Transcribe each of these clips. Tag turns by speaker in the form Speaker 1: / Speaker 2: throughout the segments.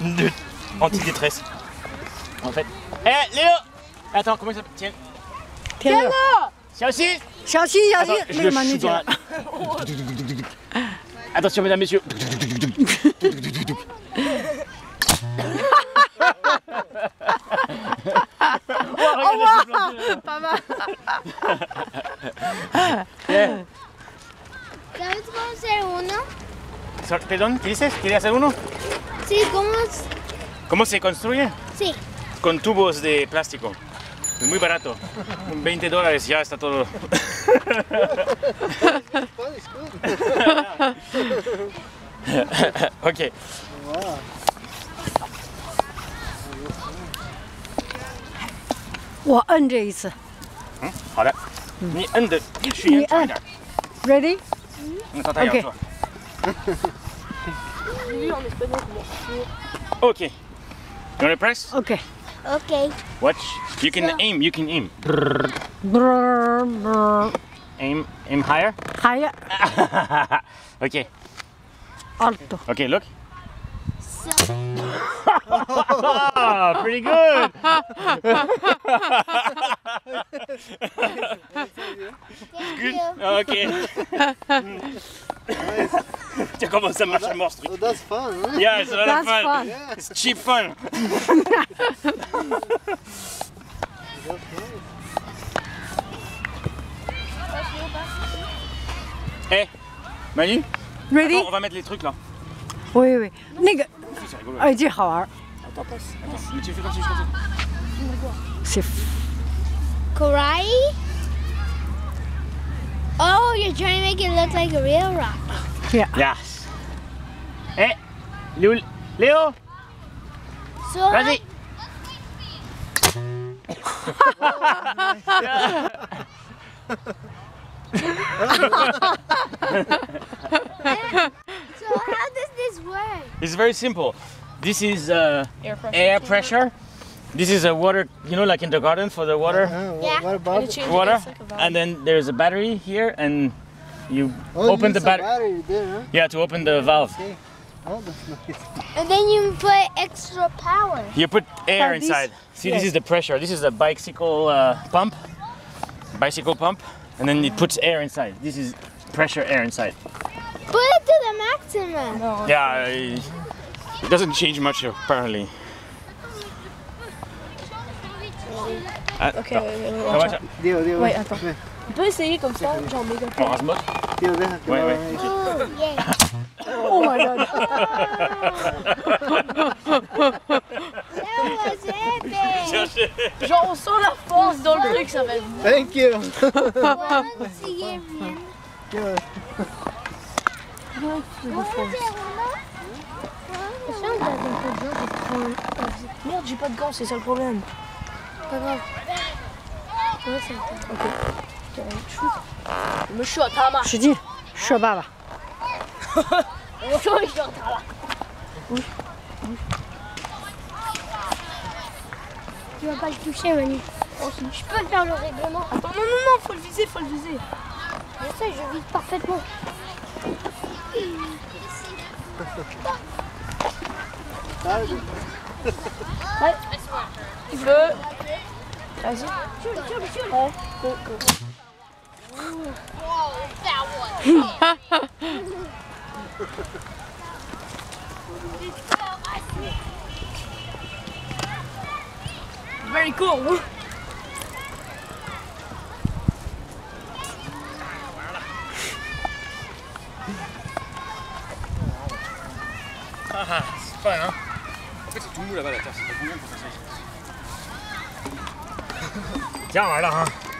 Speaker 1: de anti-détresse. En fait. Eh, Léo Attends, comment il s'appelle? Tiens.
Speaker 2: Tiens,
Speaker 1: Xiaoxi
Speaker 2: Xiaoxi,
Speaker 1: le. Attention, mesdames, messieurs. oh, wow Pas mal
Speaker 3: ¿Sabes cómo uno?
Speaker 1: ¿Perdón? ¿Qué dices? ¿Quieres?
Speaker 3: Sí, ¿cómo?
Speaker 1: ¿Cómo se construye?
Speaker 3: Sí.
Speaker 1: Con tubos de plástico. Es muy barato. 20 dólares ya está todo. ok. Wow. ¿Mm?
Speaker 2: Ready?
Speaker 1: Okay. lui
Speaker 2: en
Speaker 1: espagnol Okay. You wanna press?
Speaker 2: Okay.
Speaker 3: Okay.
Speaker 1: Watch. You can aim. You can aim. Aim. Aim higher.
Speaker 2: Higher.
Speaker 1: okay.
Speaker 2: Alto.
Speaker 1: Okay. Look. oh, pretty good. good. Okay. Comment ça marche à mort ce truc.
Speaker 4: Oh, that's fun.
Speaker 1: Yeah, it's a lot of fun. It's cheap fun. Hey, eh, Manu?
Speaker 2: Ready?
Speaker 1: On va mettre les trucs là.
Speaker 2: Oui, oui. Nigga.
Speaker 1: C'est
Speaker 2: oh, dis,
Speaker 1: Attends, passe. Attends.
Speaker 2: C'est
Speaker 3: fou. Oh, you're trying to make it look like a real rock.
Speaker 1: Yes. Eh, Léo, Léo,
Speaker 3: So,
Speaker 1: vas-y.
Speaker 3: so how does this work?
Speaker 1: It's very simple. This is uh,
Speaker 5: Air pressure.
Speaker 1: air pressure. This is a water, you know, like in the garden for the water.
Speaker 4: Uh, what,
Speaker 3: Yeah.
Speaker 4: what
Speaker 5: And
Speaker 4: about
Speaker 5: it changes
Speaker 1: water.
Speaker 5: like.
Speaker 1: And then there's a battery here, and you
Speaker 4: oh,
Speaker 1: open the battery.
Speaker 4: There, huh?
Speaker 1: Yeah, to open the valve.
Speaker 4: Okay. Oh.
Speaker 3: And then you put extra power.
Speaker 1: You put air inside. See,
Speaker 2: yes.
Speaker 1: this is the pressure. This is a bicycle uh, pump, bicycle pump, and then it puts air inside. This is pressure air inside.
Speaker 3: Put it to the maximum.
Speaker 5: No,
Speaker 1: yeah, it, it doesn't change much apparently.
Speaker 5: Okay,
Speaker 1: uh, okay,
Speaker 4: no. wait,
Speaker 5: wait,
Speaker 4: wait,
Speaker 5: wait,
Speaker 4: wait,
Speaker 5: On peut essayer comme ça, genre méga
Speaker 1: On
Speaker 4: que
Speaker 1: Ouais, ouais.
Speaker 3: Oh, yeah.
Speaker 2: Oh my
Speaker 5: god！Genre on sent la force dans le truc, ça va être
Speaker 4: Thank you.
Speaker 5: Merde, j'ai pas de gants, c'est ça le problème.
Speaker 3: Pas grave.
Speaker 5: Je me shot,他妈，
Speaker 2: 使劲，射爸爸。
Speaker 5: 我终于 shot 他了。
Speaker 3: Tu vas pas le toucher, Manu. Je peux faire le règlement.
Speaker 5: Attends, non, non, non, faut le viser, faut le viser.
Speaker 3: Je sais, je vise parfaitement.
Speaker 5: Il veut. Vas-y. Ouais, go, go. Very cool.
Speaker 1: Ah, c'est fun, hein En fait, c'est tout mou là-bas, la terre. C'est pas combien pour faire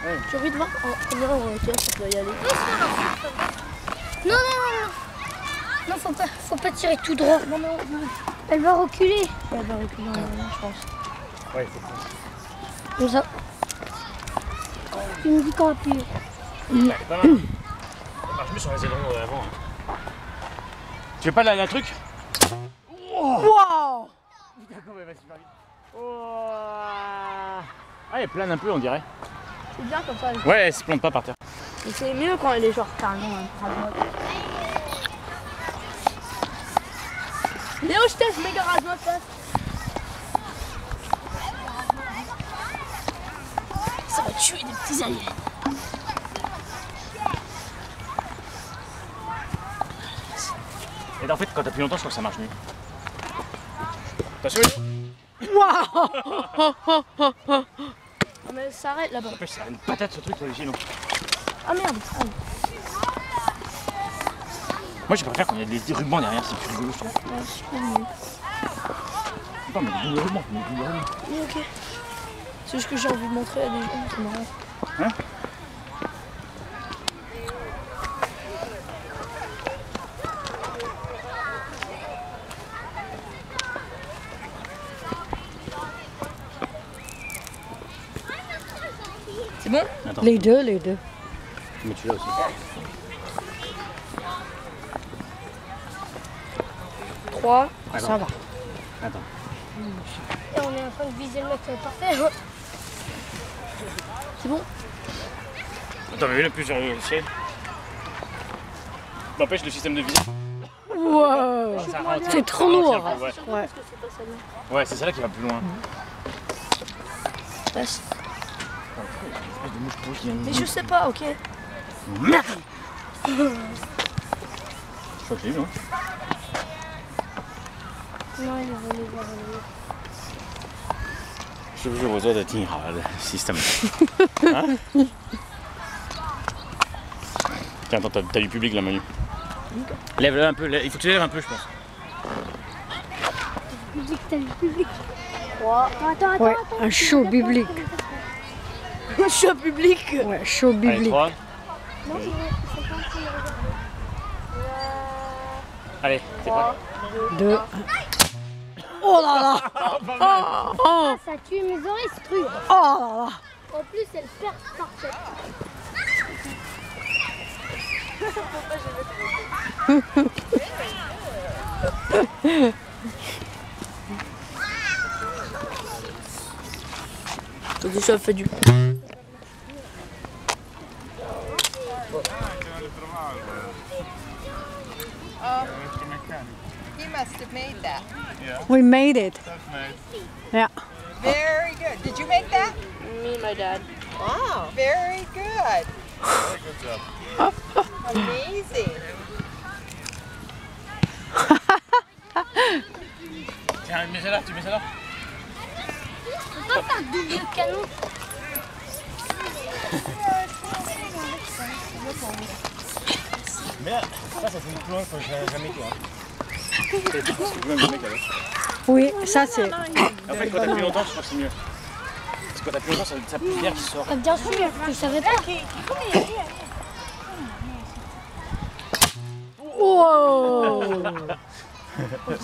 Speaker 1: hein
Speaker 5: J'ai envie de voir oh, combien on retient, doit y aller.
Speaker 3: Non, non, non, non. Non, faut pas, faut pas tirer tout droit. Non, non, non. Elle va reculer.
Speaker 5: Elle va reculer je pense.
Speaker 1: Ouais, il faut prendre.
Speaker 3: Comme ça. Tu me dis quand appuyer.
Speaker 1: Ouais, pas mal. Ça marche mieux sur les ailerons euh, avant. hein. Tu veux pas la, la truc?
Speaker 2: Wow!
Speaker 1: Ah, elle plane un peu, on dirait.
Speaker 5: C'est bien comme ça.
Speaker 1: Ouais, elle se plante pas par terre.
Speaker 5: C'est mieux quand elle est genre carrément. Euh, Léo, je teste méga rage Ça va
Speaker 3: tuer des petits alliés.
Speaker 1: Et en fait, quand t'as plus longtemps, je crois que ça marche mieux. Attention
Speaker 3: Waouh mais ça arrête là-bas.
Speaker 1: Ça a une patate ce truc les genoux.
Speaker 3: Ah merde. Ah,
Speaker 1: Moi, je préfère quand il y a des rubans derrière, c'est plus rigolo, je trouve.
Speaker 3: ouais, je suis pas venu.
Speaker 1: Non, mais des rubans, mais des rubans.
Speaker 3: Oui, ok. C'est juste que j'ai envie de montrer à des gens, c'est marrant.
Speaker 1: Hein?
Speaker 3: C'est bon
Speaker 1: Attends,
Speaker 2: Les deux, les deux.
Speaker 1: mais tu l'as aussi.
Speaker 3: 3.
Speaker 2: Ça va.
Speaker 1: Attends.
Speaker 3: Et on est en train de viser le mec parfait. C'est bon
Speaker 1: Attends, mais le plus sur le ciel. N'empêche le système de visée.
Speaker 2: Wow. C'est trop lourd.
Speaker 1: Ouais,
Speaker 2: Ouais.
Speaker 3: C'est celle-là.
Speaker 1: qui va plus loin.
Speaker 3: Passe.
Speaker 1: Espèce de mouche pourrie qui vient de
Speaker 3: Mais je sais pas, ok.
Speaker 1: Merde Je crois que j'ai eu, hein.
Speaker 3: Non, il va aller voir.
Speaker 1: 是不是我做的挺好的 système Hein Tiens, attends, t'as t'as du public là, Manu. Lève-le un peu, lève- il faut que tu lèves un peu, je pense.
Speaker 3: Public, t'as le public. 3. Attends, attends,
Speaker 2: Ouais, un show biblique.
Speaker 3: Show public.
Speaker 2: Ouais, show
Speaker 1: Allez,
Speaker 2: biblique.
Speaker 1: 3.
Speaker 3: Non, c'est vrai, c'est pas si
Speaker 1: Allez, c'est prêt.
Speaker 2: Deux. Oh là là. Oh,
Speaker 3: Ah,
Speaker 2: oh,
Speaker 3: ça tue mes oreilles, ce truc.
Speaker 2: oh là là.
Speaker 3: En plus, elle perce parfait.
Speaker 5: T'as déjà fait du.
Speaker 6: He must have made that.
Speaker 2: We made it. Yeah.
Speaker 6: Very good. Did you make that?
Speaker 5: Me and my dad.
Speaker 6: Wow. Very good. Very good job. Amazing.
Speaker 1: Tiens, mets ça là, tu mets ça là.
Speaker 3: On peut pas faire double canon.
Speaker 1: Mais là, ça, ça fait beaucoup loin, que je jamais tout. Hein.
Speaker 2: Oui, ça c'est.
Speaker 1: En fait, quand t'appuies longtemps, je crois que c'est mieux. Parce que quand t'appuies longtemps, ça, ça pousse l'air qui sort.
Speaker 3: Bien sûr, je savais pas.
Speaker 2: Wow.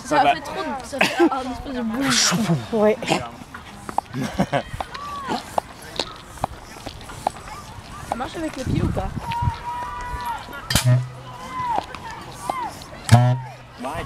Speaker 5: Ça a fait trop de. Ça fait un espèce de boule.
Speaker 2: Ouais.
Speaker 5: Ça marche avec le pied ou pas? Bye.